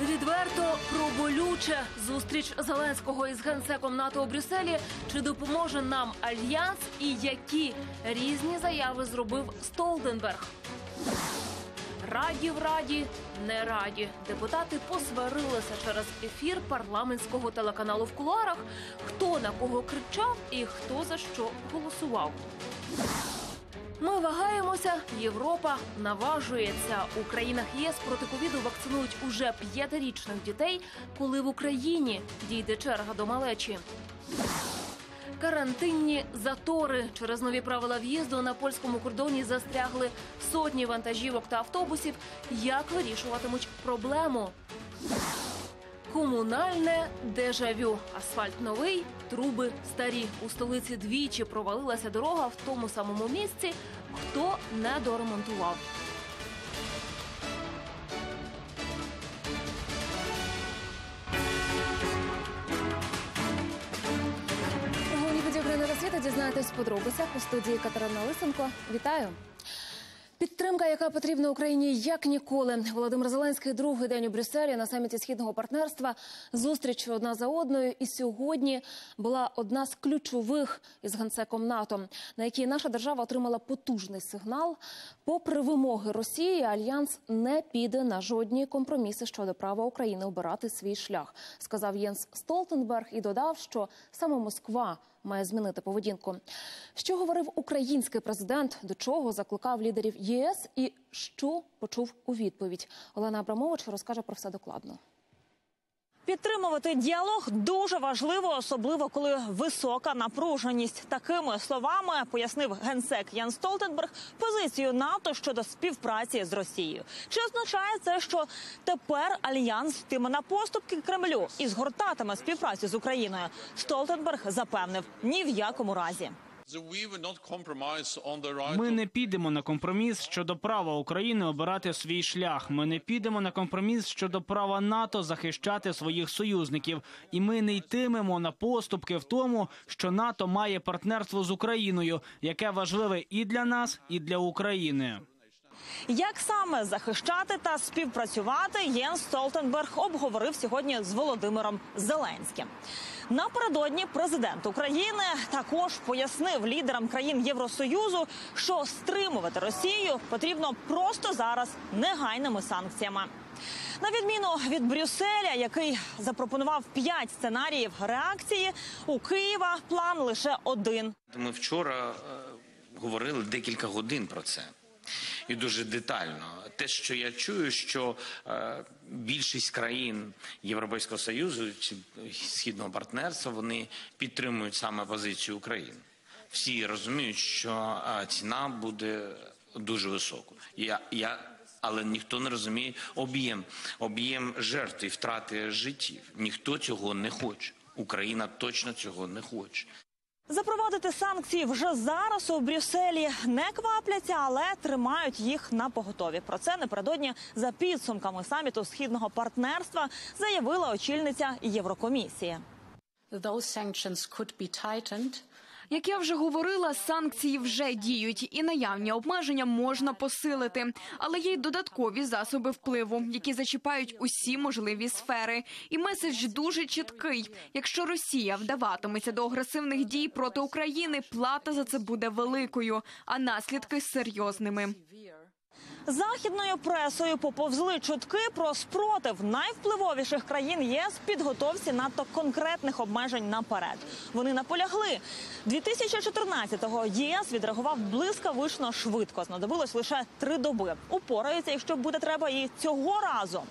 Відверто про болюче зустріч Зеленського із генсеком НАТО у Брюсселі. Чи допоможе нам альянс і які різні заяви зробив Столтенберг? Раді в раді, не раді. Депутати посварилися через ефір парламентського телеканалу в кулуарах. Хто на кого кричав і хто за що голосував. Ми вагаємося. Європа наважується. У країнах ЄС проти ковіду вакцинують уже п'ятирічних дітей, коли в Україні дійде черга до малечі. Карантинні затори через нові правила в'їзду на польському кордоні застрягли сотні вантажівок та автобусів. Як вирішуватимуть проблему? Комунальне дежавю. Асфальт новий, труби старі. У столиці двічі провалилася дорога в тому самому місці. Хто не доремонтував? Дізнаєтесь в подробицях у студії Катерина Лисенко. Вітаю. Підтримка, яка потрібна Україні як ніколи. Володимир Зеленський другий день у Брюсселі на саміті східного партнерства. Зустріч одна за одною. І сьогодні була одна з ключових із генсеком НАТО, на якій наша держава отримала потужний сигнал. Попри вимоги Росії, альянс не піде на жодні компроміси щодо права України обирати свій шлях, сказав Єнс Столтенберг і додав, що саме Москва має змінити поведінку. Що говорив український президент, до чого закликав лідерів ЄС і що почув у відповідь? Олена Абрамович розкаже про все докладно. Підтримувати діалог дуже важливо, особливо коли висока напруженість. Такими словами пояснив генсек Ян Столтенберг позицію НАТО щодо співпраці з Росією. Чи означає це, що тепер альянс йтиме на поступки Кремлю і згортатиме співпрацю з Україною? Столтенберг запевнив ні в якому разі. Ми не підемо на компроміс щодо права України обирати свій шлях. Ми не підемо на компроміс щодо права НАТО захищати своїх союзників, і ми не йтимемо на поступки в тому, що НАТО має партнерство з Україною, яке важливе і для нас, і для України. Як саме захищати та співпрацювати, Єнс Столтенберг обговорив сьогодні з Володимиром Зеленським. Напередодні президент України також пояснив лідерам країн Євросоюзу, що стримувати Росію потрібно просто зараз негайними санкціями. На відміну від Брюсселя, який запропонував п'ять сценаріїв реакції, у Києва план лише один. Ми вчора е, говорили декілька годин про це. І дуже детально. Те, що я чую, що е, більшість країн Європейського союзу чи східного партнерства вони підтримують саме позицію України. Всі розуміють, що ціна буде дуже високою. Я, я, але ніхто не розуміє об'єм, об'єм жертв і втрати життів. Ніхто цього не хоче. Україна точно цього не хоче. Запровадити санкції вже зараз у Брюсселі не квапляться, але тримають їх на поготові. Про це напередодні за підсумками саміту східного партнерства заявила очільниця Єврокомісії. Як я вже говорила, санкції вже діють, і наявні обмеження можна посилити, але є й додаткові засоби впливу, які зачіпають усі можливі сфери. І меседж дуже чіткий: якщо Росія вдаватиметься до агресивних дій проти України, плата за це буде великою, а наслідки серйозними. Західною пресою поповзли чутки про спротив найвпливовіших країн ЄС підготовці надто конкретних обмежень наперед. Вони наполягли 2014-го ЄС відреагував блискавично швидко. Знадобилось лише три доби. Упораються, якщо буде треба, і цього разу.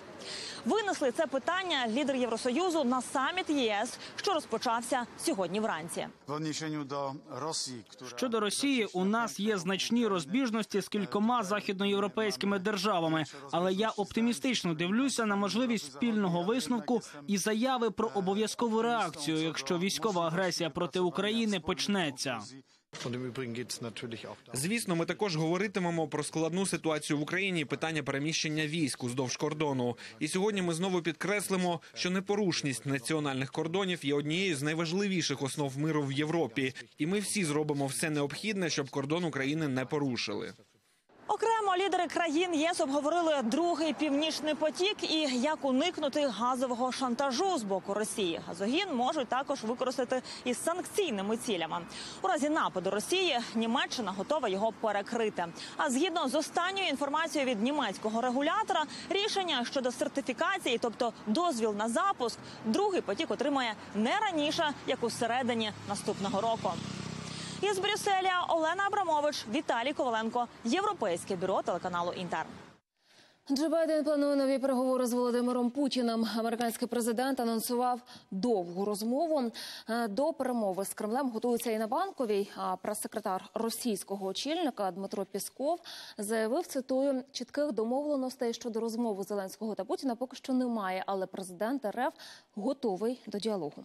Винесли це питання лідер Євросоюзу на саміт ЄС, що розпочався сьогодні вранці. Щодо Росії, у нас є значні розбіжності з кількома західноєвропейськими державами, але я оптимістично дивлюся на можливість спільного висновку і заяви про обов'язкову реакцію, якщо військова агресія проти України почнеться. Звісно, ми також говоритимемо про складну ситуацію в Україні, питання переміщення військ уздовж кордону. І сьогодні ми знову підкреслимо, що непорушність національних кордонів є однією з найважливіших основ миру в Європі, і ми всі зробимо все необхідне, щоб кордон України не порушили. Окремо лідери країн ЄС обговорили другий північний потік і як уникнути газового шантажу з боку Росії. Газогін можуть також використати із санкційними цілями. У разі нападу Росії Німеччина готова його перекрити. А згідно з останньою інформацією від німецького регулятора, рішення щодо сертифікації, тобто дозвіл на запуск, другий потік отримає не раніше, як у середині наступного року. Із Брюсселя Олена Абрамович, Віталій Коваленко, Європейське бюро телеканалу Інтер. Джо Байден планує нові переговори з Володимиром Путіним. Американський президент анонсував довгу розмову. Е, До перемови з Кремлем готується і на банковій. А прес-секретар російського очільника Дмитро Пісков заявив, цитую, чітких домовленостей щодо розмови Зеленського та Путіна поки що немає, але президент РФ готовий до діалогу.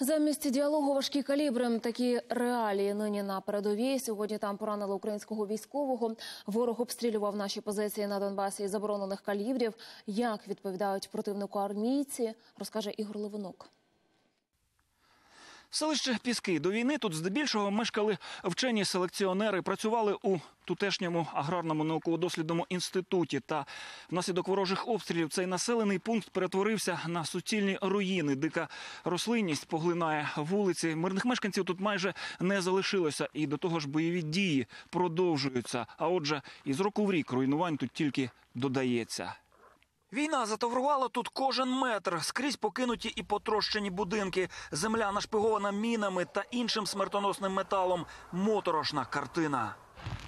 Замість діалогу важкі калібри. Такі реалії нині на передовій. Сьогодні там поранили українського військового. Ворог обстрілював наші позиції на Донбасі із заборонених калібрів. Як відповідають противнику армійці, розкаже Ігор Левинок. Селище Піски до війни тут здебільшого мешкали вчені селекціонери, працювали у тутешньому аграрному науково-дослідному інституті. Та внаслідок ворожих обстрілів цей населений пункт перетворився на суцільні руїни. Дика рослинність поглинає вулиці. Мирних мешканців тут майже не залишилося, і до того ж бойові дії продовжуються. А отже, із року в рік руйнувань тут тільки додається. Війна затаврувала тут кожен метр, скрізь покинуті і потрощені будинки, земля нашпигована мінами та іншим смертоносним металом. Моторошна картина.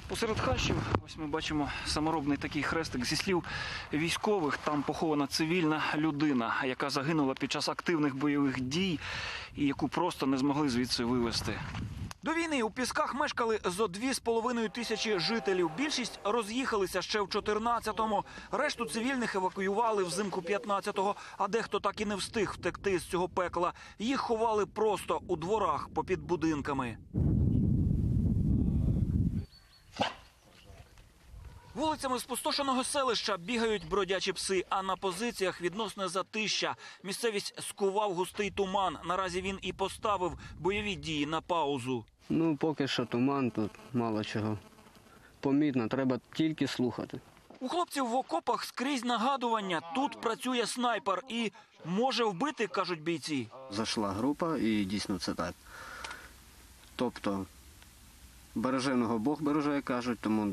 Посеред хащів, ось ми бачимо саморобний такий хрестик зі слів військових. Там похована цивільна людина, яка загинула під час активних бойових дій і яку просто не змогли звідси вивезти. До війни у Пісках мешкали зо дві з половиною тисячі жителів. Більшість роз'їхалися ще в 14-му. Решту цивільних евакуювали взимку 15-го, а дехто так і не встиг втекти з цього пекла. Їх ховали просто у дворах попід будинками. Вулицями спустошеного селища бігають бродячі пси, а на позиціях відносне затища. Місцевість скував густий туман. Наразі він і поставив бойові дії на паузу. Ну, поки що туман, тут мало чого. Помітно, треба тільки слухати. У хлопців в окопах скрізь нагадування. Тут працює снайпер і може вбити, кажуть бійці. Зайшла група і дійсно це так. Тобто, береженого Бог береже, кажуть, тому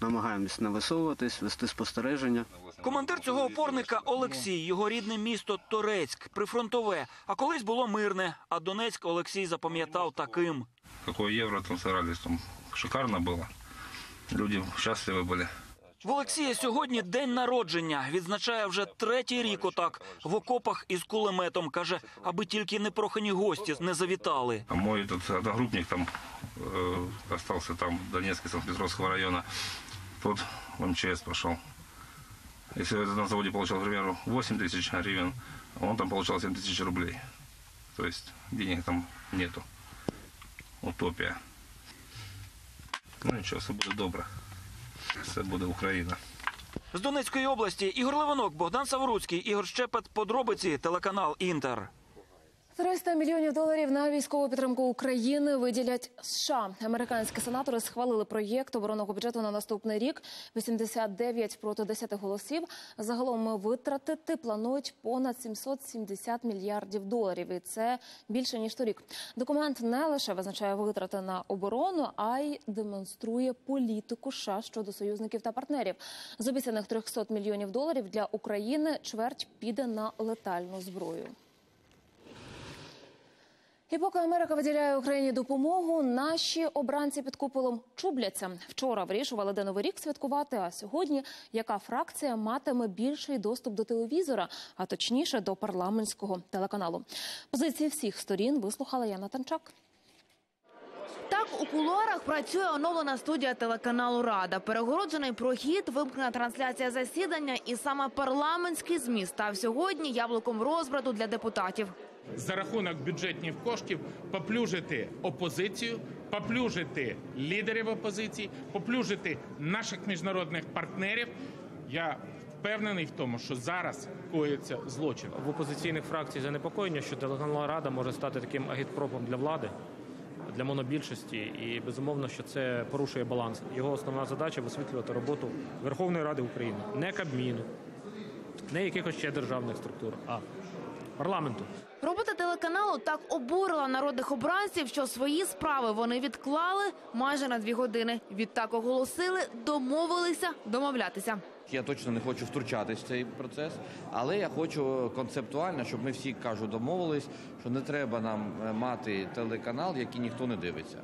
намагаємось не висовуватись, вести спостереження. Командир цього опорника Олексій, його рідне місто Торецьк, прифронтове. А колись було мирне. А Донецьк Олексій запам'ятав таким. Какое евро там старались, там шикарно было. Люди счастливы были. В Олексія сьогодні день народження. Відзначає вже третій рік отак в окопах із кулеметом. Каже, аби тільки непрохані гості не завітали. А мой этот одногруппник там э, остался там, Донецкий, Санкт-Петровского района. Тот в МЧС пошел. Если этот на заводе получал, к примеру, 8 тысяч гривен, он там получал 7 тысяч рублей. То есть денег там нету. Утопия. Ну нічого, все буде добре. Все буде Україна. З Донецької області Ігор Левинок, Богдан Савруцький, Ігор Щепет. Подробиці телеканал Інтер. 300 мільйонів доларів на військову підтримку України виділять США. Американські сенатори схвалили проєкт оборонного бюджету на наступний рік. 89 проти 10 голосів. Загалом витратити планують понад 770 мільярдів доларів. І це більше ніж торік. Документ не лише визначає витрати на оборону, а й демонструє політику США щодо союзників та партнерів. З обіцяних 300 мільйонів доларів для України чверть піде на летальну зброю. І поки Америка виділяє Україні допомогу, наші обранці під куполом чубляться. Вчора вирішували, де новий рік святкувати. А сьогодні яка фракція матиме більший доступ до телевізора, а точніше до парламентського телеканалу. Позиції всіх сторін вислухала Яна Танчак. Так у кулуарах працює оновлена студія телеканалу Рада. Перегороджений прохід, вимкнена трансляція засідання, і саме парламентський зміст став сьогодні яблуком розбрату для депутатів. За рахунок бюджетних коштів поплюжити опозицію, поплюжити лідерів опозиції, поплюжити наших міжнародних партнерів. Я впевнений в тому, що зараз коїться злочин. В опозиційних фракцій занепокоєння, що телеканал Рада може стати таким агітпропом для влади. для монобільшості, і безумовно, що це порушує баланс. Його основна задача висвітлювати роботу Верховної Ради України, не Кабміну, не якихось ще державних структур, а парламенту. Робота телеканалу так обурила народних обранців, що свої справи вони відклали майже на дві години. Відтак оголосили, домовилися домовлятися. Я точно не хочу втручатись в цей процес, але я хочу концептуально, щоб ми всі кажу, домовились, що не треба нам е, мати телеканал, який ніхто не дивиться.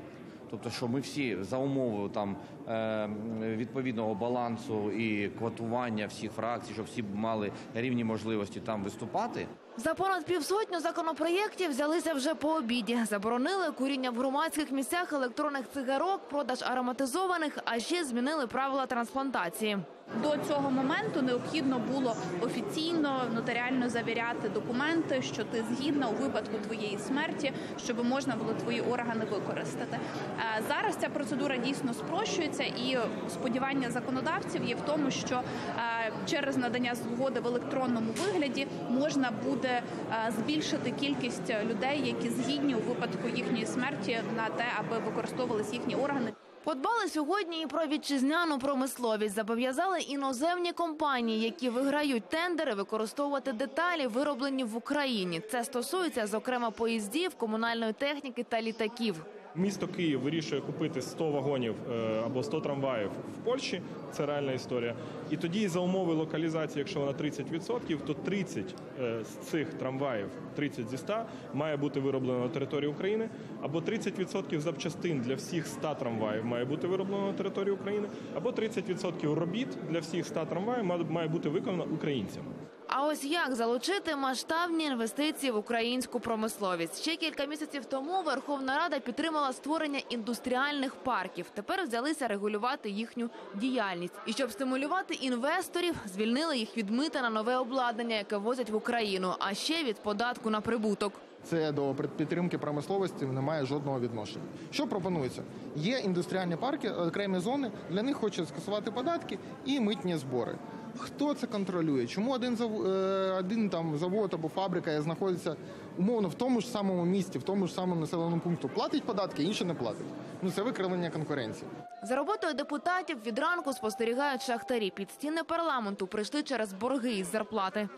Тобто, що ми всі за умови там е, відповідного балансу і квотування всіх фракцій, щоб всі мали рівні можливості там виступати. За понад півсотню законопроєктів взялися вже по обіді. Заборонили куріння в громадських місцях електронних цигарок, продаж ароматизованих, а ще змінили правила трансплантації. До цього моменту необхідно було офіційно нотаріально завіряти документи, що ти згідна у випадку твоєї смерті, щоб можна було твої органи використати. Е, Зараз ця процедура дійсно спрощується, і сподівання законодавців є в тому, що е, через надання згоди в електронному вигляді можна буде е, збільшити кількість людей, які згідні у випадку їхньої смерті на те, аби використовувались їхні органи. Подбали сьогодні і про вітчизняну промисловість. Зобов'язали іноземні компанії, які виграють тендери, використовувати деталі, вироблені в Україні. Це стосується, зокрема, поїздів, комунальної техніки та літаків. Місто Київ вирішує купити 100 вагонів е, або 100 трамваїв в Польщі. Це реальна історія. І тоді за умови локалізації, якщо вона 30%, то 30 е, з цих трамваїв, 30 зі 100, має бути вироблено на території України, або 30% запчастин для всіх 100 трамваїв має бути вироблено на території України, або 30% робіт для всіх 100 трамваїв має- має бути виконано українцями. А ось як залучити масштабні інвестиції в українську промисловість? Ще кілька місяців тому Верховна Рада підтримала створення індустріальних парків. Тепер взялися регулювати їхню діяльність. І щоб стимулювати інвесторів, звільнили їх від мита на нове обладнання, яке возять в Україну, а ще від податку на прибуток. Це до підтримки промисловості не має жодного відношення. Що пропонується? Є індустріальні парки, окремі зони. Для них хочуть скасувати податки і митні збори. Хто це контролює? Чому один зав... е, один там завод або фабрика знаходиться умовно в тому ж самому місті, в тому ж самому населеному пункту? Платить податки, інші не платить. Ну це викривлення конкуренції. За роботою депутатів від ранку спостерігають шахтарі. Під стіни парламенту прийшли через борги із зарплати.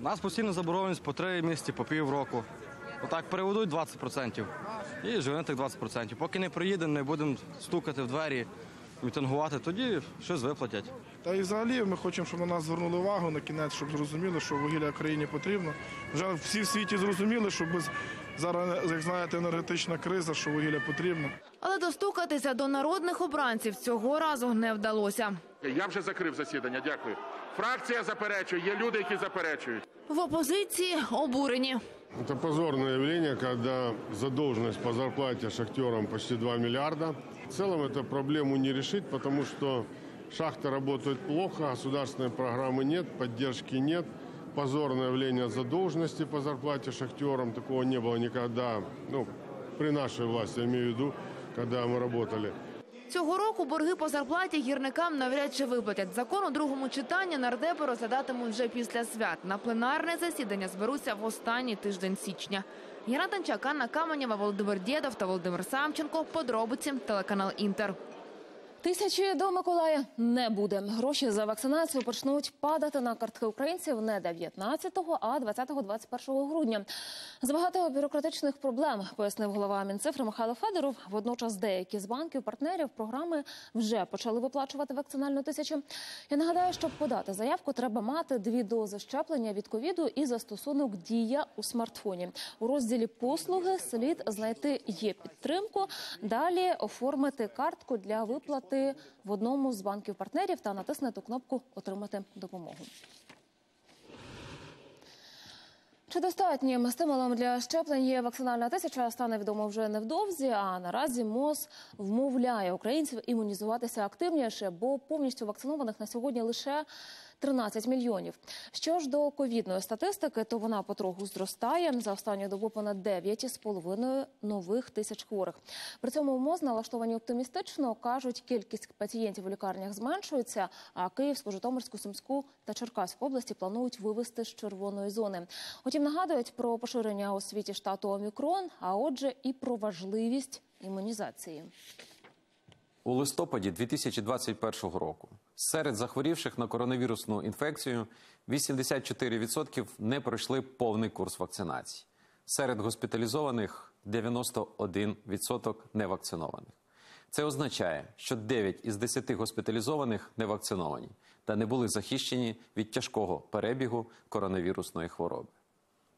Нас постійно заборгованість по три місяці, по півроку. Отак переведуть 20% і живемо тих 20%. Поки не приїдемо, не будемо стукати в двері, мітингувати, тоді щось виплатять. Та і взагалі ми хочемо, щоб на нас звернули увагу на кінець, щоб зрозуміли, що вугілля країні потрібно. Вже всі в світі зрозуміли, що без зараз, як знаєте, енергетична криза, що вугілля потрібно. Але достукатися до народних обранців цього разу не вдалося. Я вже закрив засідання. Дякую. Фракція заперечує. Є люди, які заперечують. В опозиції обурені. Это позорное явление, когда задолженность по зарплате шахтерам почти 2 миллиарда. В целом эту проблему не решить, потому что шахты работают плохо, государственной программы нет, поддержки нет. Позорное явление задолженности по зарплате шахтерам. Такого не было никогда, ну, при нашей власти, я имею в виду, когда мы работали. Цього року борги по зарплаті гірникам навряд чи виплатять. Закон у другому читанні нардепи розглядатимуть вже після свят. На пленарне засідання зберуться в останній тиждень січня. Яна Танчак, Анна Каменєва, Володимир Дєдов та Володимир Самченко. Подробиці телеканал Інтер. Тисячі до Миколая не буде. Гроші за вакцинацію почнуть падати на картки українців не 19-го, а 20-21 грудня. З багато бюрократичних проблем пояснив голова Мінцифри Михайло Федоров. Водночас деякі з банків партнерів програми вже почали виплачувати вакцинальну тисячу. Я нагадаю, щоб подати заявку, треба мати дві дози щеплення від ковіду і застосунок дія у смартфоні. У розділі послуги слід знайти є підтримку. Далі оформити картку для виплати в одному з банків партнерів та натиснути кнопку Отримати допомогу. Чи достатнім стимулом для щеплень є вакцинальна тисяча, стане відомо вже невдовзі. А наразі МОЗ вмовляє українців імунізуватися активніше, бо повністю вакцинованих на сьогодні лише 13 мільйонів. Що ж до ковідної статистики, то вона потроху зростає. За останню добу понад 9,5 нових тисяч хворих. При цьому МОЗ налаштовані оптимістично. Кажуть, кількість пацієнтів у лікарнях зменшується, а Київську, Житомирську, Сумську та Черкаську області планують вивести з червоної зони. Утім, нагадують про поширення у світі штату Омікрон, а отже, і про важливість імунізації. У листопаді 2021 року серед захворівших на коронавірусну інфекцію 84% не пройшли повний курс вакцинації. Серед госпіталізованих 91% невакцинованих. Це означає, що 9 із 10 госпіталізованих не вакциновані та не були захищені від тяжкого перебігу коронавірусної хвороби.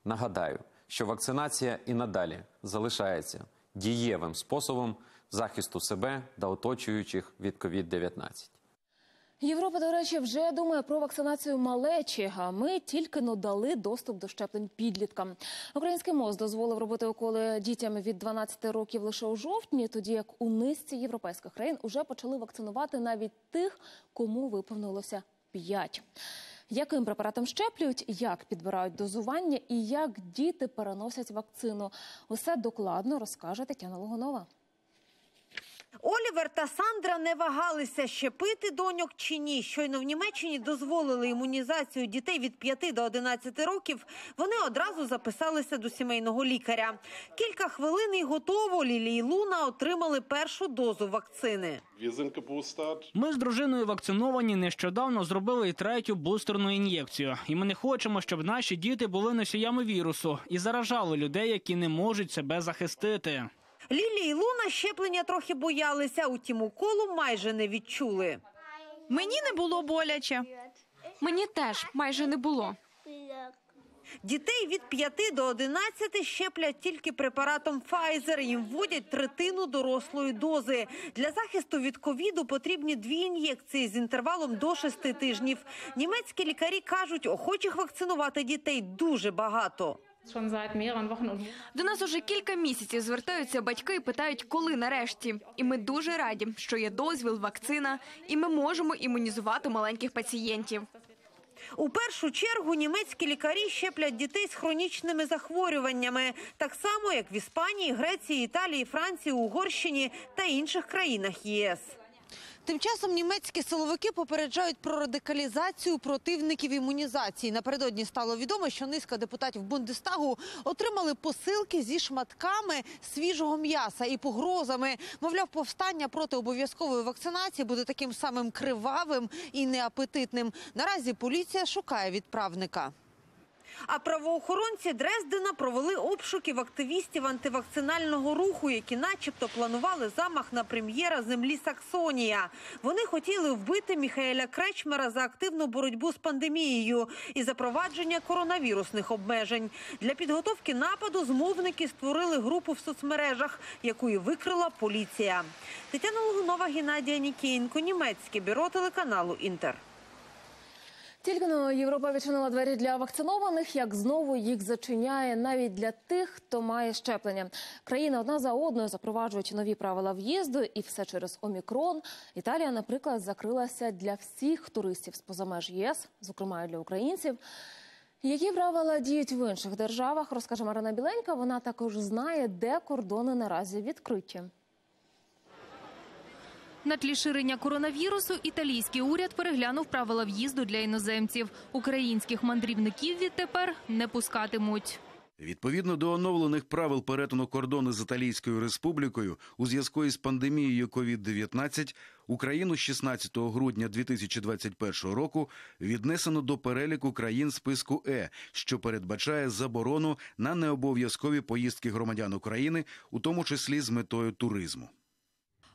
Нагадаю, що вакцинація і надалі залишається дієвим способом захисту себе та оточуючих від COVID-19. Європа, до речі, вже думає про вакцинацію малечі. А ми тільки но дали доступ до щеплень підліткам. Український МОЗ дозволив робити уколи дітям від 12 років лише у жовтні, тоді як у низці європейських країн уже почали вакцинувати навіть тих, кому виповнилося 5. Яким препаратом щеплюють, як підбирають дозування і як діти переносять вакцину? Усе докладно розкаже Тетяна Логунова. Олівер та Сандра не вагалися щепити доньок чи ні. Щойно в Німеччині дозволили імунізацію дітей від 5 до 11 років. Вони одразу записалися до сімейного лікаря. Кілька хвилин і готово. Лілі і Луна отримали першу дозу вакцини. Ми з дружиною вакциновані нещодавно зробили і третю бустерну ін'єкцію. І ми не хочемо, щоб наші діти були носіями вірусу і заражали людей, які не можуть себе захистити. Лілі і Луна щеплення трохи боялися, утім уколу майже не відчули. Мені не було боляче. Мені теж майже не було. Дітей від 5 до 11 щеплять тільки препаратом Pfizer. Їм вводять третину дорослої дози. Для захисту від ковіду потрібні дві ін'єкції з інтервалом до 6 тижнів. Німецькі лікарі кажуть, охочих вакцинувати дітей дуже багато. До нас уже кілька місяців звертаються батьки і питають, коли нарешті. І ми дуже раді, що є дозвіл, вакцина, і ми можемо імунізувати маленьких пацієнтів. У першу чергу німецькі лікарі щеплять дітей з хронічними захворюваннями, так само як в Іспанії, Греції, Італії, Франції, Угорщині та інших країнах ЄС. Тим часом німецькі силовики попереджають про радикалізацію противників імунізації. Напередодні стало відомо, що низка депутатів Бундестагу отримали посилки зі шматками свіжого м'яса і погрозами. Мовляв, повстання проти обов'язкової вакцинації буде таким самим кривавим і неапетитним. Наразі поліція шукає відправника. А правоохоронці Дрездена провели обшуків активістів антивакцинального руху, які начебто планували замах на прем'єра землі Саксонія. Вони хотіли вбити Міхаеля Кречмера за активну боротьбу з пандемією і запровадження коронавірусних обмежень. Для підготовки нападу змовники створили групу в соцмережах, яку і викрила поліція. Тетяна Логунова, Геннадія Нікієнко, німецьке бюро телеканалу Інтер. Тільки но Європа відчинила двері для вакцинованих, як знову їх зачиняє навіть для тих, хто має щеплення. Країни одна за одною запроваджують нові правила в'їзду, і все через омікрон. Італія, наприклад, закрилася для всіх туристів з поза меж ЄС, зокрема і для українців. Які правила діють в інших державах, розкаже Марина Біленька. Вона також знає, де кордони наразі відкриті. На тлі ширення коронавірусу італійський уряд переглянув правила в'їзду для іноземців. Українських мандрівників відтепер не пускатимуть. Відповідно до оновлених правил перетину кордону з Італійською республікою у зв'язку із пандемією COVID-19 Україну з 16 грудня 2021 року віднесено до переліку країн списку Е, що передбачає заборону на необов'язкові поїздки громадян України, у тому числі з метою туризму.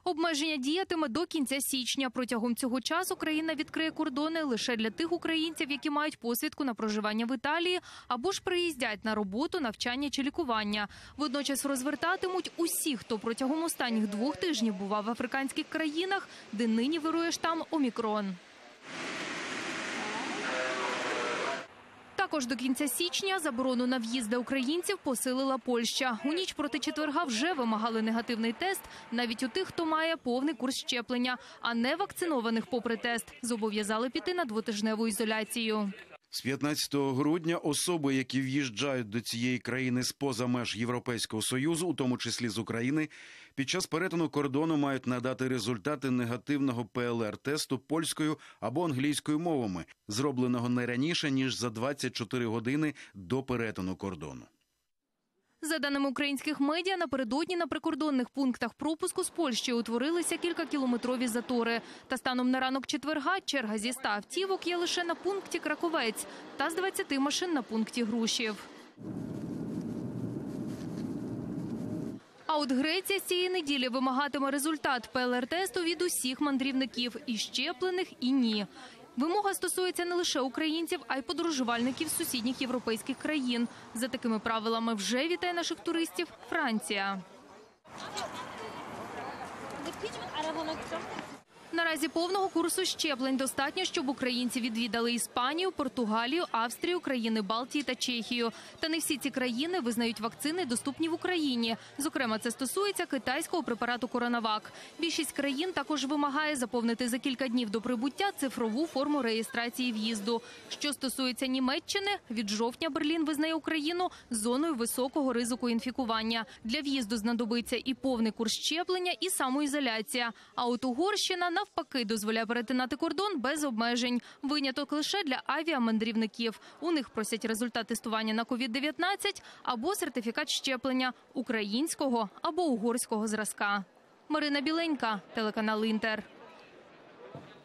Обмеження діятиме до кінця січня. Протягом цього часу країна відкриє кордони лише для тих українців, які мають посвідку на проживання в Італії або ж приїздять на роботу, навчання чи лікування. Водночас розвертатимуть усі, хто протягом останніх двох тижнів бував в африканських країнах, де нині вирує штам Омікрон. Також до кінця січня заборону на в'їзди українців посилила Польща. У ніч проти четверга вже вимагали негативний тест навіть у тих, хто має повний курс щеплення, а не вакцинованих попри тест. Зобов'язали піти на двотижневу ізоляцію. З 15 грудня особи, які в'їжджають до цієї країни з поза меж Європейського союзу, у тому числі з України, під час перетину кордону мають надати результати негативного ПЛР-тесту польською або англійською мовами, зробленого не раніше ніж за 24 години до перетину кордону. За даними українських медіа, напередодні на прикордонних пунктах пропуску з Польщі утворилися кількакілометрові затори. Та станом на ранок четверга черга зі 100 автівок є лише на пункті Краковець та з 20 машин на пункті Грушів. А от Греція з цієї неділі вимагатиме результат ПЛР-тесту від усіх мандрівників і щеплених, і ні. Вимога стосується не лише українців, а й подорожувальників сусідніх європейських країн. За такими правилами вже вітає наших туристів Франція. Наразі повного курсу щеплень достатньо, щоб українці відвідали Іспанію, Португалію, Австрію, країни Балтії та Чехію. Та не всі ці країни визнають вакцини доступні в Україні. Зокрема, це стосується китайського препарату Коронавак. Більшість країн також вимагає заповнити за кілька днів до прибуття цифрову форму реєстрації в'їзду. Що стосується Німеччини, від жовтня Берлін визнає Україну зоною високого ризику інфікування. Для в'їзду знадобиться і повний курс щеплення, і самоізоляція. А от Угорщина навпаки дозволяє перетинати кордон без обмежень. Виняток лише для авіамандрівників. У них просять результат тестування на COVID-19 або сертифікат щеплення українського або угорського зразка. Марина Біленька, телеканал Інтер.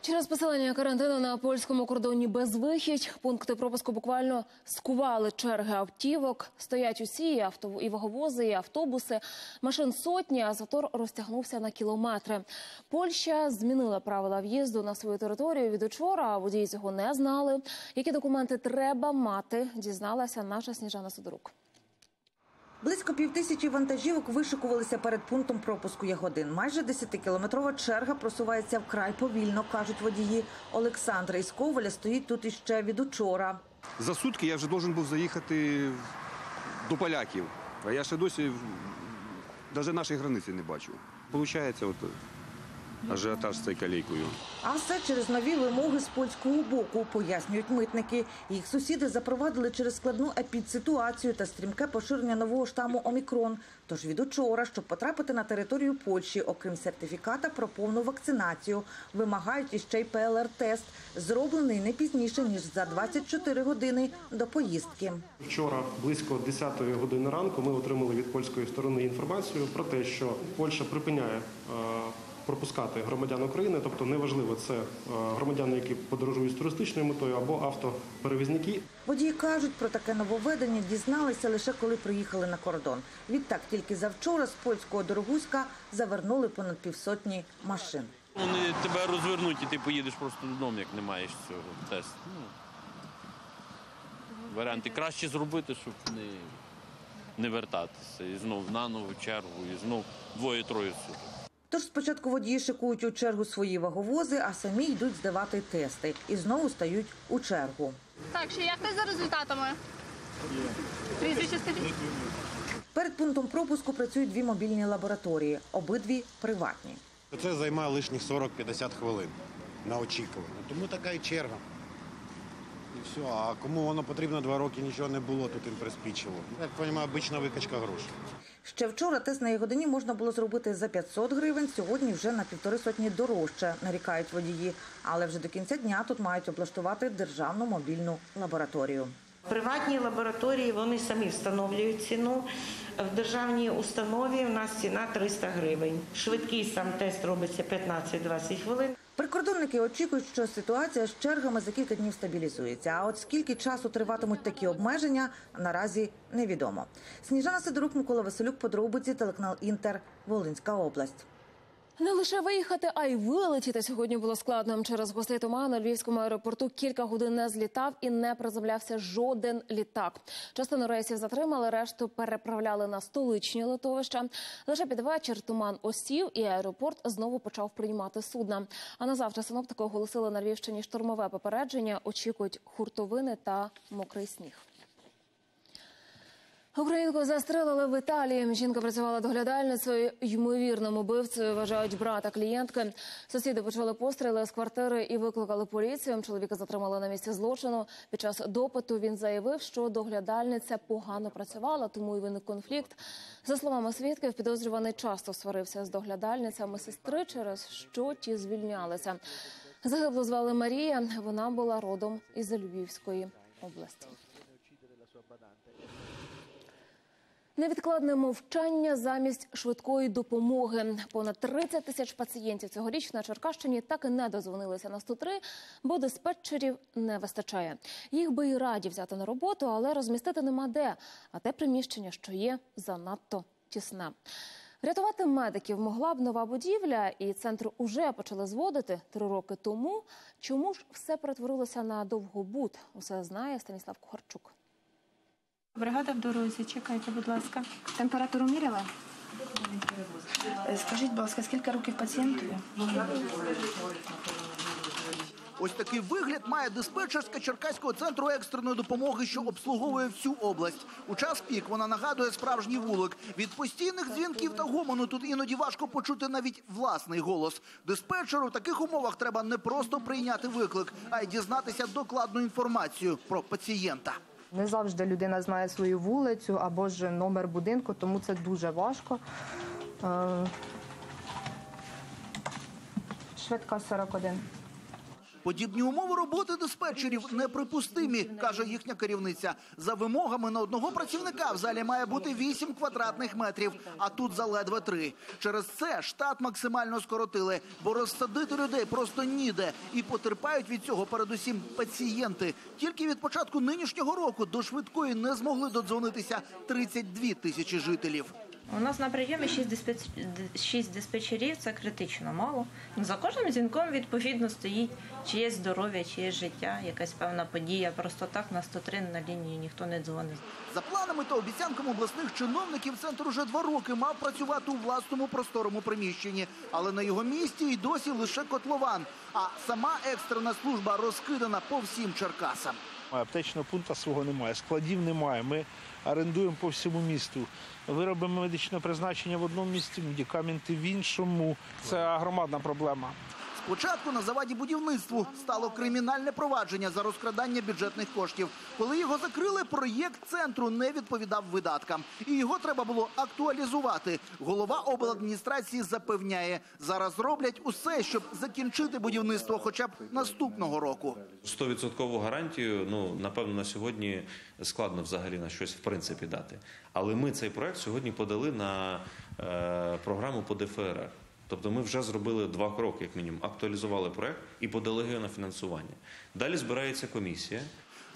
Через посилення карантину на польському кордоні безвихідь пункти пропуску буквально скували черги автівок. Стоять усі і і ваговози, і автобуси. Машин сотні, а затор розтягнувся на кілометри. Польща змінила правила в'їзду на свою територію від учора. а Водії цього не знали. Які документи треба мати? Дізналася наша Сніжана Сидорук. Близько півтисячі вантажівок вишикувалися перед пунктом пропуску Ягодин. Майже 10-кілометрова черга просувається вкрай повільно, кажуть водії. Олександра із Коваля стоїть тут іще від учора. За сутки я вже должен був заїхати до поляків. А я ще досі навіть нашої границі не бачу. Получається, от ажіотаж з цією калійкою. А все через нові вимоги з польського боку, пояснюють митники. Їх сусіди запровадили через складну епідситуацію та стрімке поширення нового штаму Омікрон. Тож від учора, щоб потрапити на територію Польщі, окрім сертифіката про повну вакцинацію, вимагають іще й ПЛР-тест, зроблений не пізніше ніж за 24 години до поїздки. Вчора близько 10 години ранку ми отримали від польської сторони інформацію про те, що Польща припиняє е, пропускати громадян України, тобто неважливо, це е, громадяни, які подорожують з туристичною метою або автоперевізники. Водії кажуть, про таке нововведення дізналися лише коли приїхали на кордон. Відтак тільки завчора з польського Дорогуська завернули понад півсотні машин. Вони тебе розвернуть і ти поїдеш просто додому, як не маєш цього тесту. Ну, варіанти краще зробити, щоб не, не вертатися. І знов наново чергу, і знов двоє-троє суток. Тож спочатку водії шикують у чергу свої ваговози, а самі йдуть здавати тести і знову стають у чергу. Так, ще як ти за результатами? Прізвище скажіть. Перед пунктом пропуску працюють дві мобільні лабораторії, обидві приватні. Це займає лишніх 40-50 хвилин на очікування. Тому така і черга. І все. А кому воно потрібно два роки, нічого не було, тут їм приспічило. Як розумію, обична викачка грошей. Ще вчора тест на Ягодині можна було зробити за 500 гривень, сьогодні вже на півтори сотні дорожче, нарікають водії. Але вже до кінця дня тут мають облаштувати державну мобільну лабораторію. Приватні лабораторії вони самі встановлюють ціну. В державній установі у нас ціна 300 гривень. Швидкий сам тест робиться 15-20 хвилин. Прикордонники очікують, що ситуація з чергами за кілька днів стабілізується. А от скільки часу триватимуть такі обмеження, наразі невідомо. Сніжана Сидорук, Микола Василюк, подробиці, телеканал Інтер, Волинська область. Не лише виїхати, а й вилетіти сьогодні було складно. Через густий туман на львівському аеропорту кілька годин не злітав і не приземлявся жоден літак. Частину рейсів затримали, решту переправляли на столичні литовища. Лише під вечір туман осів, і аеропорт знову почав приймати судна. А на завтра синоптики оголосили на Львівщині штурмове попередження. Очікують хуртовини та мокрий сніг. Українку застрелили в Італії. Жінка працювала доглядальницею. Ймовірним убивцею вважають брата клієнтки. Сусіди почали постріли з квартири і викликали поліцію. Чоловіка затримали на місці злочину. Під час допиту він заявив, що доглядальниця погано працювала, тому й виник конфлікт. За словами свідків, підозрюваний часто сварився з доглядальницями сестри, через що ті звільнялися. Загиблу звали Марія. Вона була родом із Львівської області. Невідкладне мовчання замість швидкої допомоги. Понад 30 тисяч пацієнтів цьогоріч на Черкащині так і не дозвонилися на 103, бо диспетчерів не вистачає. Їх би і раді взяти на роботу, але розмістити нема де. А те приміщення, що є, занадто тісне. Рятувати медиків могла б нова будівля, і центр уже почали зводити три роки тому. Чому ж все перетворилося на довгобуд? Усе знає Станіслав Кухарчук. Бригада в дорозі, чекайте, будь ласка. Температуру міряли? Е, Скажіть, будь ласка, скільки років пацієнтові? Ось такий вигляд має диспетчерська Черкаського центру екстреної допомоги, що обслуговує всю область. У час пік вона нагадує справжній вулик. Від постійних дзвінків та гомону тут іноді важко почути навіть власний голос. Диспетчеру в таких умовах треба не просто прийняти виклик, а й дізнатися докладну інформацію про пацієнта. Не завжди людина знає свою вулицю або ж номер будинку, тому це дуже важко. Е, Швидка 41. Подібні умови роботи диспетчерів неприпустимі, каже їхня керівниця. За вимогами на одного працівника в залі має бути 8 квадратних метрів, а тут заледве три. Через це штат максимально скоротили, бо розсадити людей просто ніде. І потерпають від цього передусім пацієнти. Тільки від початку нинішнього року до швидкої не змогли додзвонитися 32 тисячі жителів. У нас на прийомі 6, диспетч... 6 диспетчерів, це критично мало. За кожним дзвінком відповідно стоїть чиєсь здоров'я, чиєсь життя, якась певна подія. Просто так на 103 на лінії ніхто не дзвонить. За планами та обіцянками обласних чиновників центр уже два роки мав працювати у власному просторому приміщенні, але на його місці й досі лише котлован. А сама екстрена служба розкидана по всім Черкасам. Аптечного пункту свого немає, складів немає. Ми орендуємо по всьому місту. Вироби медичного призначення в одному місці, медикаменти в іншому. Це громадна проблема. Спочатку на заваді будівництву стало кримінальне провадження за розкрадання бюджетних коштів. Коли його закрили, проєкт центру не відповідав видаткам, і його треба було актуалізувати. Голова обладміністрації запевняє, зараз роблять усе, щоб закінчити будівництво, хоча б наступного року. Стовідсоткову гарантію, ну напевно, на сьогодні складно взагалі на щось в принципі дати. Але ми цей проект сьогодні подали на е, програму по ДФР. Тобто ми вже зробили два кроки, як мінімум, актуалізували проект і подали його на фінансування. Далі збирається комісія.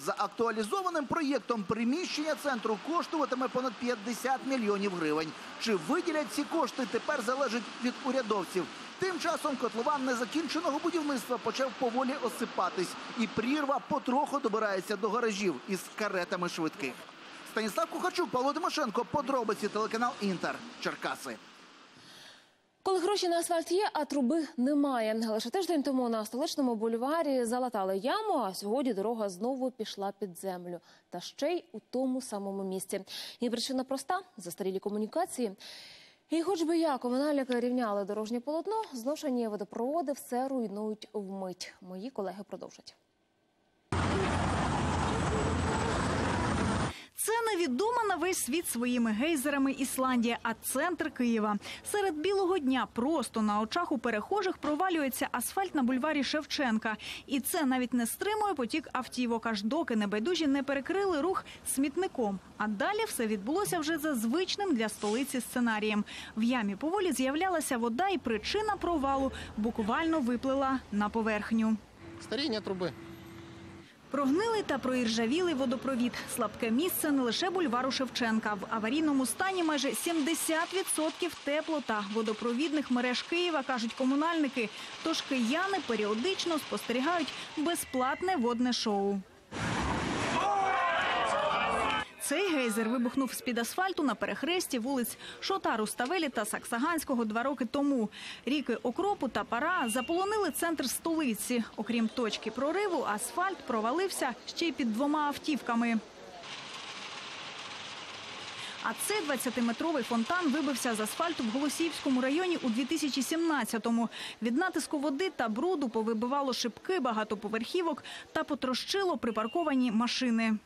За актуалізованим проєктом приміщення центру коштуватиме понад 50 мільйонів гривень. Чи виділять ці кошти тепер залежить від урядовців. Тим часом котлован незакінченого будівництва почав поволі осипатись, і прірва потроху добирається до гаражів із каретами швидких. Станіслав Кухачук, Павло Тимошенко, подробиці телеканал Інтер, Черкаси. Коли гроші на асфальт є, а труби немає. Лише тиждень тому на столичному бульварі залатали яму, а сьогодні дорога знову пішла під землю. Та ще й у тому самому місці. І причина проста застарілі комунікації. І хоч би як комунальники рівняли дорожнє полотно, зношені водопроводи все руйнують вмить. Мої колеги продовжать. Це невідома на весь світ своїми гейзерами Ісландія, а центр Києва. Серед білого дня просто на очах у перехожих провалюється асфальт на бульварі Шевченка. І це навіть не стримує потік автівок, аж доки небайдужі не перекрили рух смітником. А далі все відбулося вже за звичним для столиці сценарієм. В ямі поволі з'являлася вода, і причина провалу буквально виплила на поверхню. Старіння труби. Прогнилий та проіржавілий водопровід. Слабке місце не лише бульвару Шевченка. В аварійному стані майже 70% тепло та водопровідних мереж Києва, кажуть комунальники. Тож кияни періодично спостерігають безплатне водне шоу. Цей гейзер вибухнув з-під асфальту на перехресті вулиць Шотару, Ставелі та Саксаганського два роки тому. Ріки Окропу та Пара заполонили центр столиці. Окрім точки прориву, асфальт провалився ще й під двома автівками. А цей 20-метровий фонтан вибився з асфальту в Голосіївському районі у 2017-му. Від натиску води та бруду повибивало шибки багатоповерхівок та потрощило припарковані машини.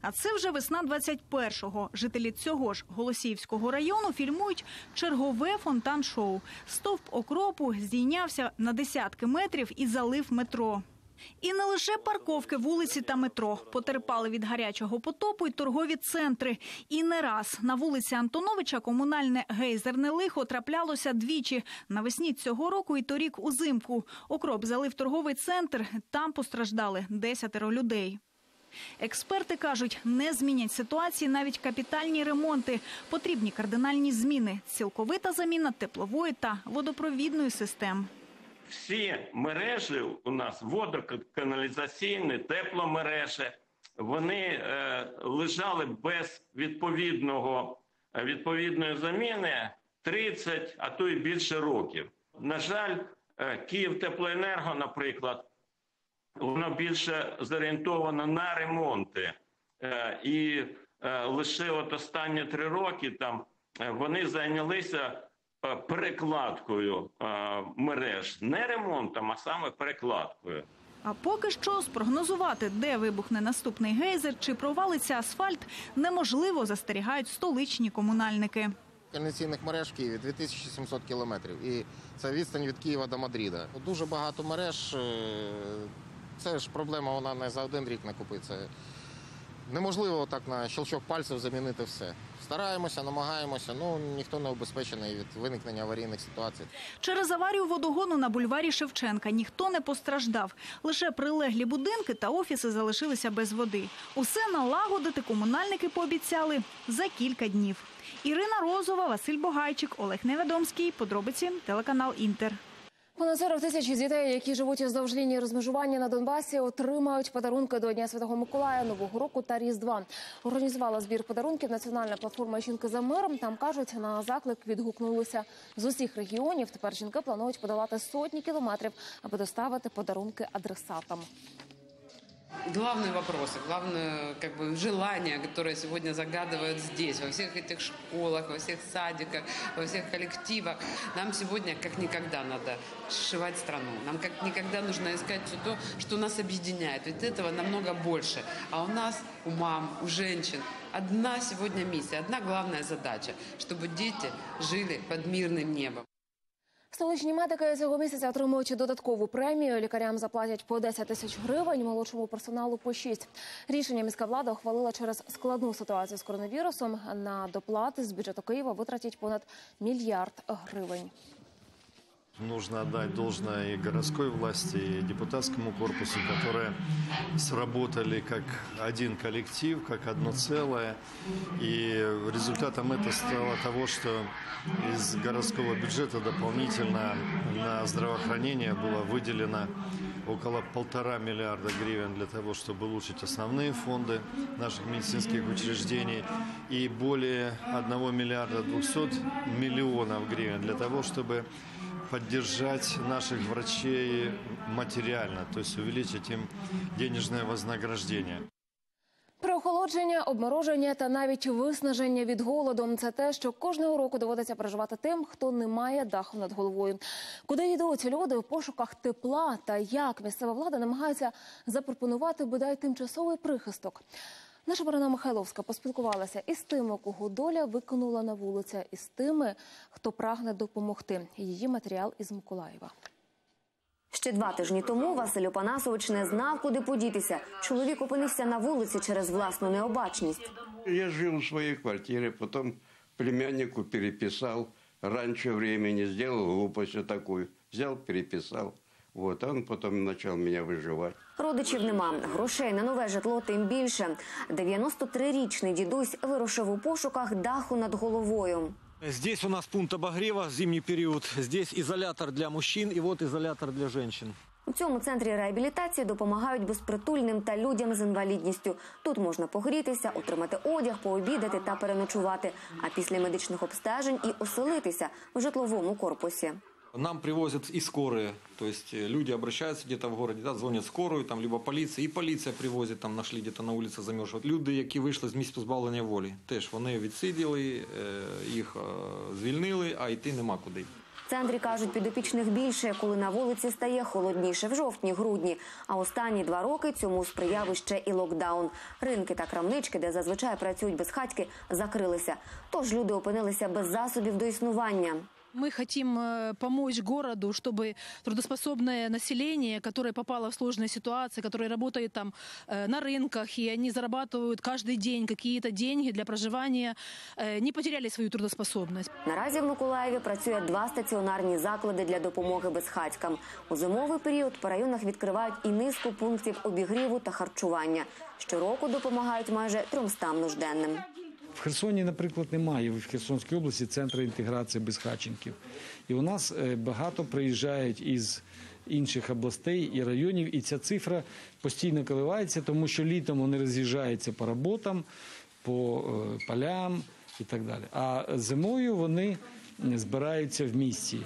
А це вже весна 21-го. Жителі цього ж Голосіївського району фільмують чергове фонтан-шоу. Стовп окропу здійнявся на десятки метрів і залив метро. І не лише парковки, вулиці та метро потерпали від гарячого потопу й торгові центри. І не раз на вулиці Антоновича комунальне гейзерне лихо траплялося двічі навесні цього року і торік узимку. Окроп залив торговий центр. Там постраждали десятеро людей. Експерти кажуть, не змінять ситуації навіть капітальні ремонти. Потрібні кардинальні зміни: цілковита заміна теплової та водопровідної систем. всі мережі у нас водоканалізаційні, тепломережі, вони е, лежали без відповідного відповідної заміни 30, а то й більше років. На жаль, е, Київтеплоенерго, наприклад, воно більше зорієнтовано на ремонти. Е, і е, лише от останні три роки там е, вони зайнялися перекладкою мереж, не ремонтом, а саме перекладкою. А поки що спрогнозувати, де вибухне наступний гейзер чи провалиться асфальт, неможливо, застерігають столичні комунальники. Каналізаційних мереж в Києві 2700 кілометрів. І це відстань від Києва до Мадріда. Дуже багато мереж. Це ж проблема, вона не за один рік не купиться. Неможливо так на щелчок пальців замінити все. Стараємося, намагаємося, ну ніхто не обезпечений від виникнення аварійних ситуацій. Через аварію водогону на бульварі Шевченка ніхто не постраждав. Лише прилеглі будинки та офіси залишилися без води. Усе налагодити комунальники пообіцяли за кілька днів. Ірина Розова, Василь Богайчик, Олег Неведомський. Подробиці телеканал Інтер. Понад 40 тисяч дітей, які живуть уздовж лінії розмежування на Донбасі, отримають подарунки до Дня Святого Миколая, Нового року та Різдва. Організувала збір подарунків Національна платформа Жінки за миром. Там кажуть, на заклик відгукнулися з усіх регіонів. Тепер жінки планують подолати сотні кілометрів, аби доставити подарунки адресатам. Главные вопросы, главное как бы желание, которое сегодня загадывают здесь, во всех этих школах, во всех садиках, во всех коллективах. Нам сегодня как никогда надо сшивать страну. Нам как никогда нужно искать все то, что нас объединяет. Ведь этого намного больше. А у нас, у мам, у женщин, одна сегодня миссия, одна главная задача, чтобы дети жили под мирным небом. Столичні медики цього місяця отримують додаткову премію. Лікарям заплатять по 10 тисяч гривень, молодшому персоналу по 6. Рішення міська влада ухвалила через складну ситуацію з коронавірусом. На доплати з бюджету Києва витратять понад мільярд гривень. Нужно отдать должное и городской власти, и депутатскому корпусу, которые сработали как один коллектив, как одно целое. И результатом это стало того, что из городского бюджета дополнительно на здравоохранение было выделено около полтора миллиарда гривен для того, чтобы улучшить основные фонды наших медицинских учреждений и более 1 миллиарда 200 миллионов гривен для того, чтобы поддержать наших врачей материально, то есть увеличить им денежное вознаграждение. Переохолодження, обмороження та навіть виснаження від голоду це те, що кожного року доводиться переживати тим, хто не має даху над головою. Куди йдуть люди в пошуках тепла та як місцева влада намагається запропонувати бодай тимчасовий прихисток. Наша Марина Михайловська поспілкувалася із тими, кого доля викинула на вулиця, і з тими, хто прагне допомогти. Її матеріал із Миколаєва. Ще два тижні тому Василь Опанасович не знав, куди подітися. Чоловік опинився на вулиці через власну необачність. Я жил в своей квартире, потом племяннику переписал. Раньше времени сделал глупость такую. Взял, переписал. Вот, а он потом начал меня выживать. Родичів нема, грошей на нове житло тим більше. 93-річний дідусь вирушив у пошуках даху над головою. Здесь у нас пункт обогрева, зимний период. Здесь изолятор для мужчин и вот изолятор для женщин. У цьому центрі реабілітації допомагають безпритульним та людям з інвалідністю. Тут можна погрітися, отримати одяг, пообідати та переночувати. А після медичних обстежень і оселитися в житловому корпусі. Нам привозят и скорые, то есть э, люди обращаются где-то в городе, да, звонят скорую, там, либо полиция, и полиция привозит, там, нашли где-то на улице замерзших. Люди, які вийшли з місць позбавлення волі, теж вони відсиділи, е, їх е, звільнили, а йти нема куди. В центрі кажуть, підопічних більше, коли на вулиці стає холодніше в жовтні-грудні. А останні два роки цьому сприяв ще і локдаун. Ринки та крамнички, де зазвичай працюють безхатьки, закрилися. Тож люди опинилися без засобів до існування. Мы хотим э, помочь городу, чтобы трудоспособное население, которое попало в сложные ситуации, которое работает там э, на рынках, и они зарабатывают каждый день какие-то деньги для проживания, э, не потеряли свою трудоспособность. Наразі в Миколаєві працює два стаціонарні заклади для допомоги безхатькам. У зимовий період по районах відкривають і низку пунктів обігріву та харчування. Щороку допомагають майже 300 нужденним. В Херсоні, наприклад, немає в Херсонській області центру інтеграції безхатченків. І у нас е, багато приїжджають із інших областей і районів, і ця цифра постійно коливається, тому що літом вони роз'їжджаються по роботам, по е, полям і так далі. А зимою вони збираються в місті.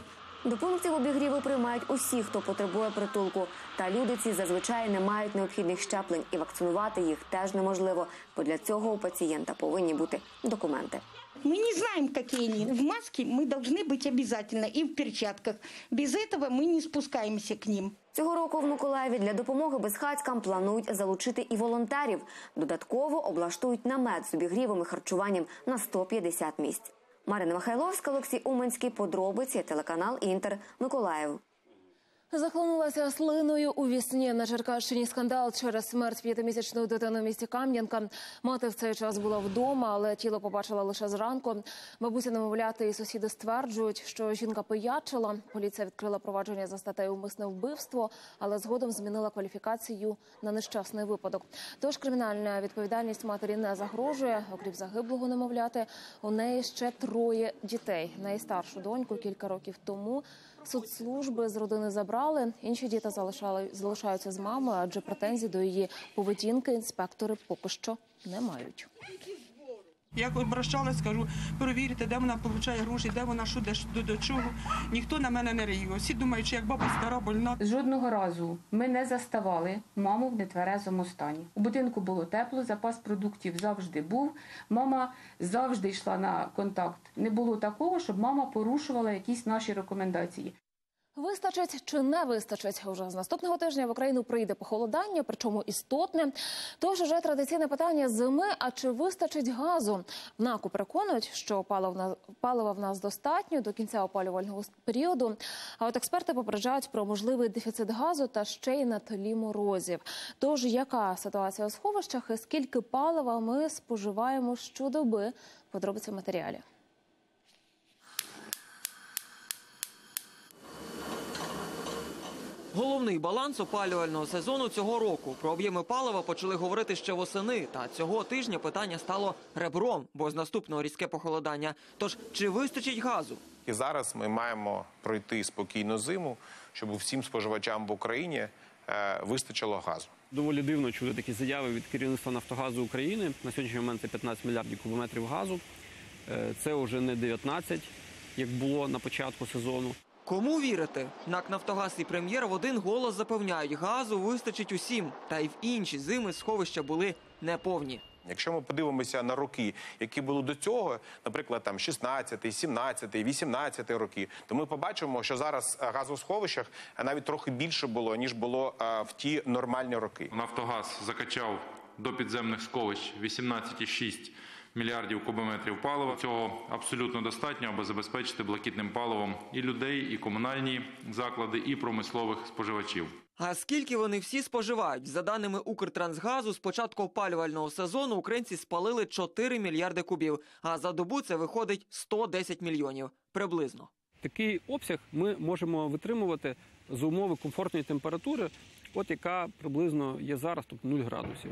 До пунктів обігріву приймають усі, хто потребує притулку. Та люди ці зазвичай не мають необхідних щеплень, і вакцинувати їх теж неможливо, бо для цього у пацієнта повинні бути документи. Мы не знаем, какие они. В маске мы должны быть обязательно и в перчатках. Без этого мы не спускаемся к ним. Цього року в Миколаєві для допомоги безхатькам планують залучити і волонтерів. Додатково облаштують намет з обігрівом і харчуванням на 150 місць. Марина Михайловська, Олексій Уманський. Подробиці телеканал Інтер Миколаїв. Захлинулася слиною у вісні на Черкащині скандал через смерть п'ятимісячної дитини в місті Кам'янка. Мати в цей час була вдома, але тіло побачила лише зранку. Бабуся немовляти і сусіди стверджують, що жінка пиячила. Поліція відкрила провадження за статтею умисне вбивство, але згодом змінила кваліфікацію на нещасний випадок. Тож кримінальна відповідальність матері не загрожує. Окрім загиблого немовляти, у неї ще троє дітей. Найстаршу доньку кілька років тому соцслужби з родини забрали. Інші діти залишали залишаються з мамою, адже претензій до її поведінки інспектори поки що не мають. Як обращалась, кажу, перевірте, де вона отримує гроші, де вона що, де, до, до чого. Ніхто на мене не реагує. Всі думають, що як баба стара, больна. Жодного разу ми не заставали маму в нетверезому стані. У будинку було тепло, запас продуктів завжди був. Мама завжди йшла на контакт. Не було такого, щоб мама порушувала якісь наші рекомендації. Вистачить чи не вистачить? Уже з наступного тижня в Україну прийде похолодання, причому істотне. Тож уже традиційне питання зими: а чи вистачить газу? В НАКу переконують, що палива в нас достатньо до кінця опалювального періоду. А от експерти попереджають про можливий дефіцит газу та ще й на тлі морозів. Тож яка ситуація у сховищах і скільки палива ми споживаємо щодоби? Подробиці в матеріалі. Головний баланс опалювального сезону цього року. Про об'єми палива почали говорити ще восени. Та цього тижня питання стало ребром, бо з наступного різке похолодання. Тож чи вистачить газу? І зараз ми маємо пройти спокійну зиму, щоб всім споживачам в Україні е, вистачило газу. Доволі дивно чути такі заяви від керівництва Нафтогазу України. На сьогоднішній момент це 15 мільярдів кубометрів газу. Е, Це вже не 19, як було на початку сезону. Кому вірити? НАК «Нафтогаз» і прем'єр в один голос запевняють, газу вистачить усім. Та й в інші зими сховища були неповні. Якщо ми подивимося на роки, які були до цього, наприклад, там 16, 17, 18 роки, то ми побачимо, що зараз е, газу сховищах навіть трохи більше було ніж було е, в ті нормальні роки. Нафтогаз закачав до підземних сховищ 18,6 мільярдів кубометрів палива. Цього абсолютно достатньо, аби забезпечити блакитним паливом і людей, і комунальні заклади, і промислових споживачів. А скільки вони всі споживають? За даними Укртрансгазу, з початку опалювального сезону українці спалили 4 мільярди кубів, а за добу це виходить 110 мільйонів. Приблизно. Такий обсяг ми можемо витримувати за умови комфортної температури, от яка приблизно є зараз, тобто 0 градусів.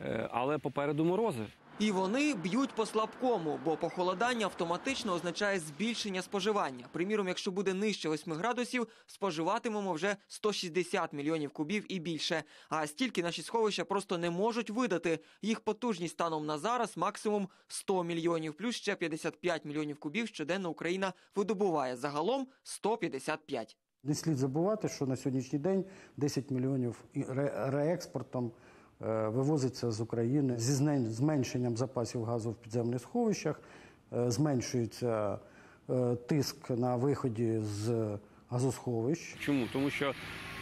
Е, Але попереду морози. І вони б'ють по слабкому, бо похолодання автоматично означає збільшення споживання. Приміром, якщо буде нижче 8 градусів, споживатимемо вже 160 мільйонів кубів і більше. А стільки наші сховища просто не можуть видати. Їх потужність станом на зараз максимум 100 мільйонів, плюс ще 55 мільйонів кубів щоденно Україна видобуває. Загалом 155. Не слід забувати, що на сьогоднішній день 10 мільйонів реекспортом вивозиться з України зі зменшенням запасів газу в підземних сховищах, е, зменшується е, тиск на виході з газосховищ. Чому? Тому що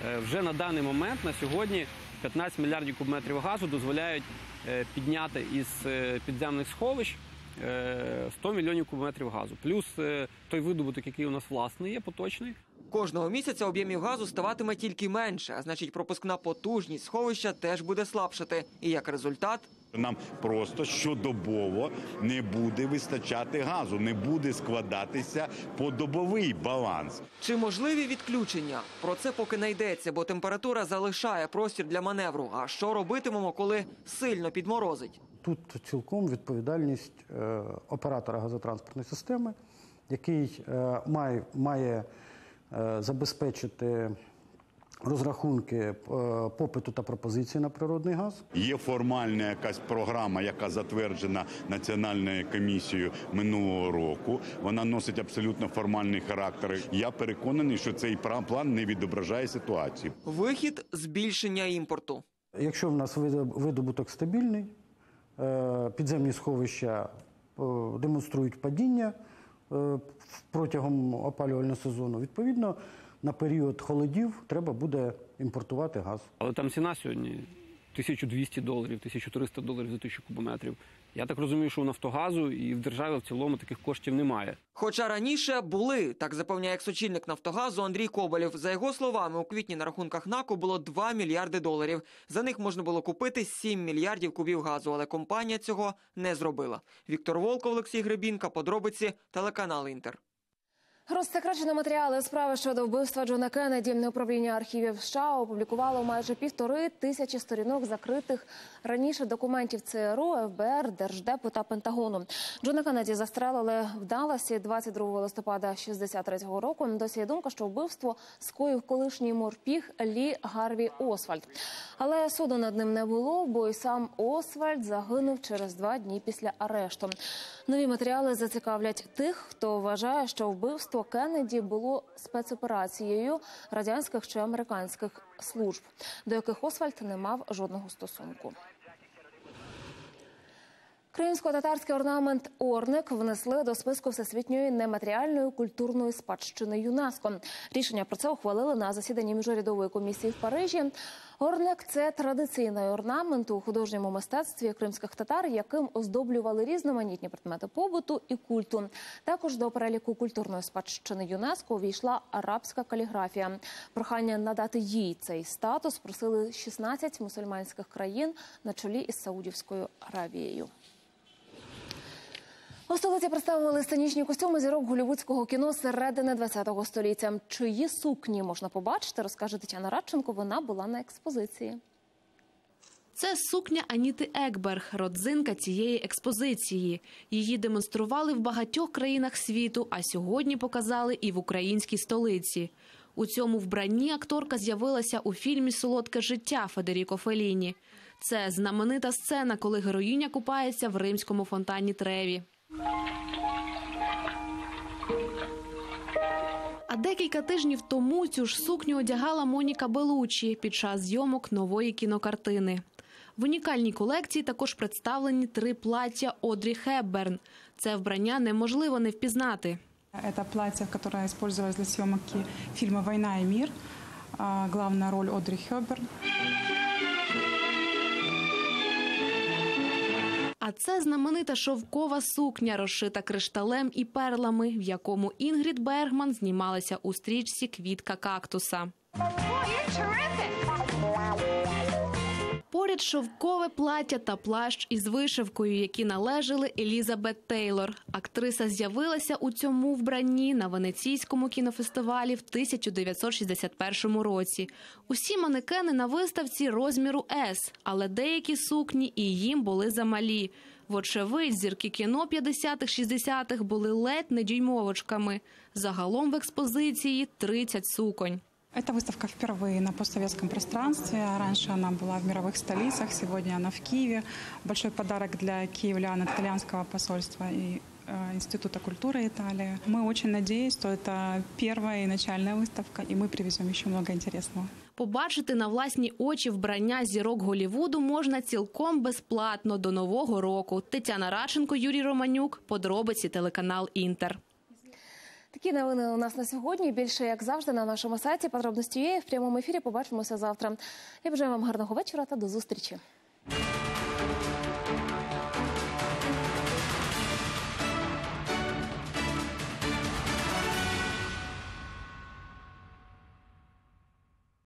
е, вже на даний момент, на сьогодні, 15 мільярдів кубометрів газу дозволяють е, підняти із е, підземних сховищ е, 100 мільйонів кубометрів газу. Плюс е, той видобуток, який у нас власний є, поточний. Кожного місяця об'ємів газу ставатиме тільки менше, а значить пропускна потужність сховища теж буде слабшати. І як результат Нам просто щодобово не буде вистачати газу, не буде складатися подобовий баланс. Чи можливі відключення? Про це поки не йдеться, бо температура залишає простір для маневру. А що робитимемо, коли сильно підморозить? Тут цілком відповідальність е, оператора газотранспортної системи, який е, має, має забезпечити розрахунки е, попиту та пропозиції на природний газ. Є формальна якась програма, яка затверджена Національною комісією минулого року. Вона носить абсолютно формальний характер. Я переконаний, що цей план не відображає ситуацію. Вихід збільшення імпорту. Якщо в нас видо- видобуток стабільний, е, підземні сховища е, демонструють падіння е, протягом опалювального сезону, відповідно, на період холодів треба буде імпортувати газ. Але там ціна сьогодні 1200 доларів, 1300 доларів за тисячу кубометрів. Я так розумію, що у Нафтогазу і в державі в цілому таких коштів немає. Хоча раніше були, так запевняє екс-очільник Нафтогазу Андрій Коболєв. За його словами, у квітні на рахунках НАКу було 2 мільярди доларів. За них можна було купити 7 мільярдів кубів газу, але компанія цього не зробила. Віктор Волков, Олексій Гребінка, подробиці, телеканал Інтер. Розсекречені матеріали справи щодо вбивства Джона Кеннеді управління архівів США опублікувало майже півтори тисячі сторінок закритих раніше документів ЦРУ, ФБР, Держдепу та Пентагону. Джона Кеннеді застрелили в Далласі 22 листопада 63-го року. Досі є думка, що вбивство скоїв колишній морпіг Лі Гарві Освальд. Але суду над ним не було, бо й сам Освальд загинув через два дні після арешту. Нові матеріали зацікавлять тих, хто вважає, що вбивство Кеннеді було спецоперацією радянських чи американських служб, до яких Освальд не мав жодного стосунку. Кримсько-татарський орнамент Орник внесли до списку всесвітньої нематеріальної культурної спадщини ЮНЕСКО. Рішення про це ухвалили на засіданні міжурядової комісії в Парижі. Орник це традиційний орнамент у художньому мистецтві кримських татар, яким оздоблювали різноманітні предмети побуту і культу. Також до переліку культурної спадщини ЮНЕСКО увійшла арабська каліграфія. Прохання надати їй цей статус просили 16 мусульманських країн на чолі із Саудівською Аравією. У столиці представили сценічні костюми зірок голівудського кіно середини ХХ століття. Чиї сукні можна побачити, розкаже Тетяна Радченко. Вона була на експозиції. Це сукня Аніти Екберг, родзинка цієї експозиції. Її демонстрували в багатьох країнах світу, а сьогодні показали і в українській столиці. У цьому вбранні акторка з'явилася у фільмі Солодке життя Федеріко Феліні. Це знаменита сцена, коли героїня купається в римському фонтані Треві. А декілька тижнів тому цю ж сукню одягала Моніка Белучі під час зйомок нової кінокартини. В унікальній колекції також представлені три плаття Одрі Хепберн. Це вбрання неможливо не впізнати. Это платье, которое использовалось для съемки фильма «Война и мир». А, Главная роль Одри Хёберн. А це знаменита шовкова сукня, розшита кришталем і перлами, в якому Інгрід Бергман знімалася у стрічці Квітка кактуса. Поряд шовкове плаття та плащ із вишивкою, які належали Елізабет Тейлор. Актриса з'явилася у цьому вбранні на Венеційському кінофестивалі в 1961 році. Усі манекени на виставці розміру С, але деякі сукні і їм були замалі. Вочевидь, зірки кіно 50-х-60-х були ледь не дюймовочками. Загалом в експозиції 30 суконь. Эта выставка впервые на постсоветском пространстве. Раньше она была в мировых столицах, сегодня она в Киеве. Большой подарок для киевлян от итальянского посольства и э, Института культуры Италии. Мы очень надеемся, что это первая и начальная выставка, и мы привезем еще много интересного. Побачити на власні очі вбрання зірок Голівуду можна цілком безплатно до нового року. Тетяна Радченко, Юрій Романюк. Подробиці телеканал Інтер. Такі новини у нас на сьогодні. Більше як завжди на нашому сайті. Подробності є в прямому ефірі. Побачимося завтра. Я бажаю вам гарного вечора та до зустрічі.